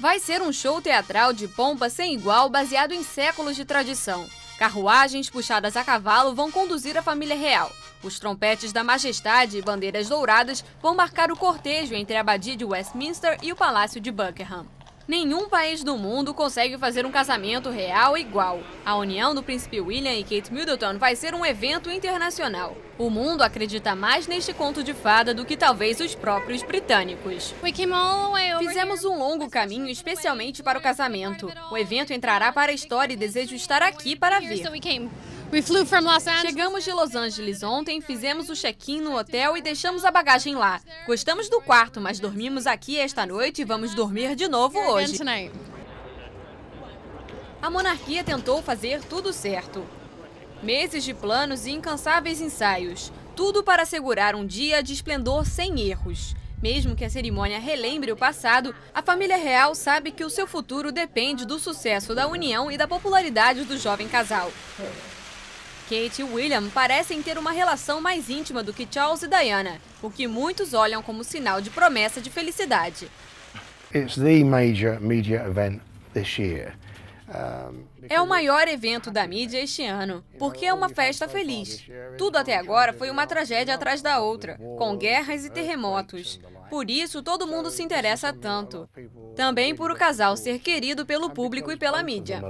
Vai ser um show teatral de pompa sem igual baseado em séculos de tradição. Carruagens puxadas a cavalo vão conduzir a família real. Os trompetes da majestade e bandeiras douradas vão marcar o cortejo entre a abadia de Westminster e o palácio de Buckingham. Nenhum país do mundo consegue fazer um casamento real igual. A união do príncipe William e Kate Middleton vai ser um evento internacional. O mundo acredita mais neste conto de fada do que talvez os próprios britânicos. Fizemos um longo caminho especialmente para o casamento. O evento entrará para a história e desejo estar aqui para ver. Chegamos de Los Angeles ontem, fizemos o check-in no hotel e deixamos a bagagem lá. Gostamos do quarto, mas dormimos aqui esta noite e vamos dormir de novo hoje. A monarquia tentou fazer tudo certo. Meses de planos e incansáveis ensaios. Tudo para assegurar um dia de esplendor sem erros. Mesmo que a cerimônia relembre o passado, a família real sabe que o seu futuro depende do sucesso da união e da popularidade do jovem casal. Kate e William parecem ter uma relação mais íntima do que Charles e Diana, o que muitos olham como sinal de promessa de felicidade. É o maior evento da mídia este ano, porque é uma festa feliz. Tudo até agora foi uma tragédia atrás da outra, com guerras e terremotos. Por isso, todo mundo se interessa tanto. Também por o casal ser querido pelo público e pela mídia.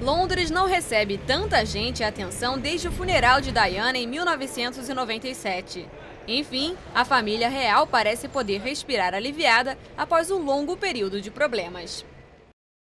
Londres não recebe tanta gente e atenção desde o funeral de Diana em 1997. Enfim, a família real parece poder respirar aliviada após um longo período de problemas.